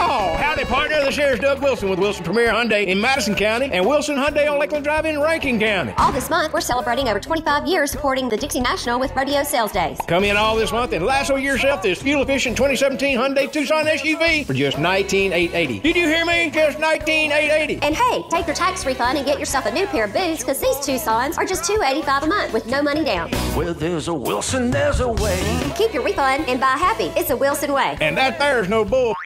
Oh, howdy, partner. This here's Doug Wilson with Wilson Premier Hyundai in Madison County and Wilson Hyundai on Lakeland Drive in Rankin County. All this month, we're celebrating over 25 years supporting the Dixie National with rodeo sales days. Come in all this month and lasso yourself this fuel-efficient 2017 Hyundai Tucson SUV for just 19880. Did you hear me? Just 19880. And hey, take your tax refund and get yourself a new pair of boots because these Tucsons are just 285 a month with no money down. Well, there's a Wilson, there's a way. Keep your refund and buy happy. It's a Wilson way. And that there's no bull.